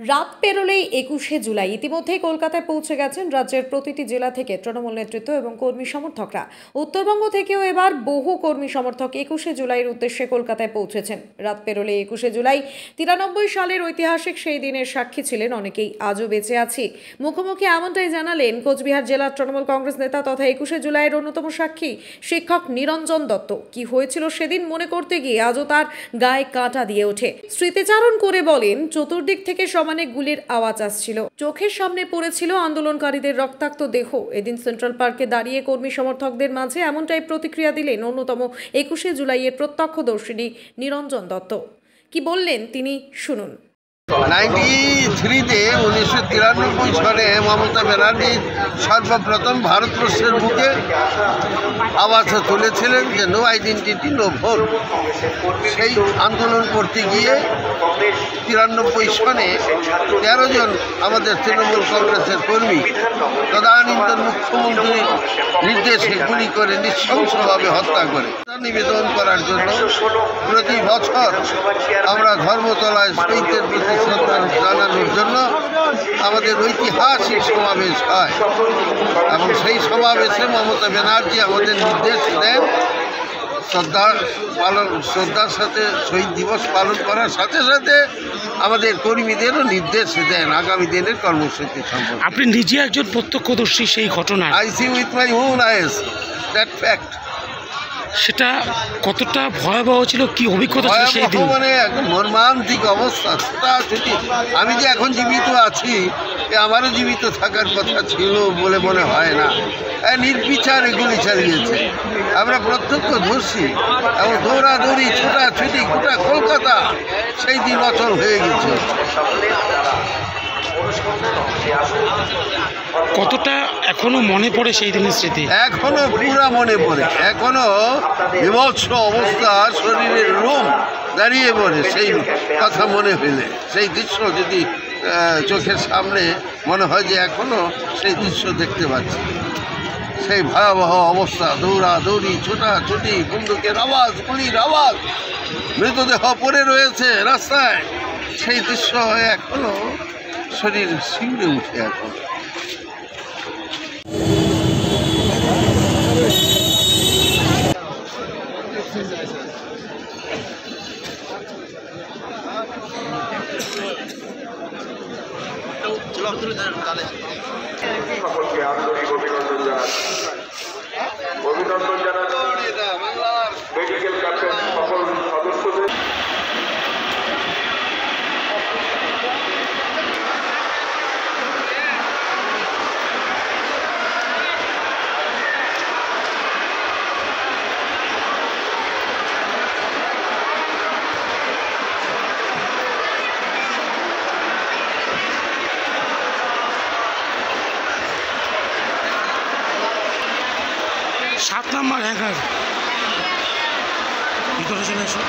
রাত পেরোলেই একুশে জুলাই। ইতিমধ্যে কলকাতায় পৌঁছে গেছেন রাজ্যের প্রতিটি জেলা থেকে তৃণমূল নেতৃত্ব এবং কর্মী সমর্থকরা। উত্তরবঙ্গ থেকেও এবার বহু কর্মী সমর্থক একুশে জুলাইয়ের উদ্দেশ্যে কলকাতায় পৌঁছেছেন। রাত পেরোলে একুশে জুলাই তিরানব্বই সালের ঐতিহাসিক সেই দিনের সাক্ষী ছিলেন অনেকেই। আজও বেঁচে আছি। মুখোমুখি এমনটাই জানালেন কোচবিহার জেলার তৃণমূল কংগ্রেস নেতা তথা একুশে জুলাইয়ের অন্যতম সাক্ষী শিক্ষক নিরঞ্জন দত্ত। কি হয়েছিল সেদিন মনে করতে গিয়ে আজও তার গায়ে কাঁটা দিয়ে ওঠে। স্মৃতিচারণ করে বলেন, চতুর্দিক থেকে সমানে গুলির আওয়াজ আসছিল। চোখের সামনে পড়েছিল আন্দোলনকারীদের রক্তাক্ত দেহ। এদিন সেন্ট্রাল পার্কে দাঁড়িয়ে কর্মী সমর্থকদের মাঝে এমনটাই প্রতিক্রিয়া দিলেন অন্যতম একুশে জুলাইয়ের প্রত্যক্ষদর্শিনী নিরঞ্জন দত্ত। কি বললেন তিনি, শুনুন। নাইনটি থ্রিতে উনিশশো তিরানব্বই সালে মমতা ব্যানার্জি সর্বপ্রথম ভারতবর্ষের বুকে আওয়াজ তুলেছিলেন যে নো আইডেন্টিটি নো ভোট সেই আন্দোলন করতে গিয়ে তিরানব্বই সনে তেরো জন আমাদের তৃণমূল কংগ্রেসের কর্মী, তদানীন্তন মুখ্যমন্ত্রী নির্দেশে গুলি করে নৃশংসভাবে হত্যা করে। নিবেদন করার জন্য প্রতি বছর আমরা ধর্মতলায় শহীদদের প্রতি শ্রদ্ধা জানানোর জন্য আমাদের ঐতিহাসিক সমাবেশ হয়। এবং সেই সমাবেশে মমতা ব্যানার্জি আমাদের নির্দেশ দেন শ্রদ্ধা পালন শ্রদ্ধার সাথে শহীদ দিবস পালন করার সাথে সাথে আমাদের কর্মীদেরও নির্দেশ দেন আগামী দিনের কর্মসূচি সম্পর্কে। আপনি নিজে একজন প্রত্যক্ষদর্শী সেই ঘটনা I see with my own eyes that fact সেটা কতটা ভয়াবহ ছিল, কি অভিজ্ঞতা ছিল সেই দিন? মানে একদম মর্মান্তিক অবস্থা যদি আমি যে এখন জীবিত আছি আমারও জীবিত থাকার কথা ছিল বলে মনে হয় না। নির্বিচার এগুলি চালিয়েছে। আমরা প্রত্যক্ষ ধরছি এবং দৌড়াদৌড়ি, ছোটাছুটি, গোটা কলকাতা সেই দিন অচল হয়ে গেছে কতটা এখনও মনে পড়ে সেই দিনের স্মৃতি? এখনও পুরা মনে পড়ে। এখনও বিভৎস অবস্থা শরীরের রোম দাঁড়িয়ে পড়ে সেই কথা মনে হইলে। সেই দৃশ্য যদি চোখের সামনে মনে হয় যে এখনও সেই দৃশ্য দেখতে পাচ্ছি। সেই ভয়াবহ অবস্থা দৌড়া দৌড়ি ছোটাছুটি, বন্দুকের আওয়াজ, গুলির আওয়াজ, মৃতদেহ পড়ে রয়েছে রাস্তায়। সেই দৃশ্য এখনও শরীর শিউরে উঠে এখন। সকলকে আন্তরিক অভিনন্দন জানাচ্ছি সাত নাম্বার হ্যাঙ্গার ভিতরে চলে এসো।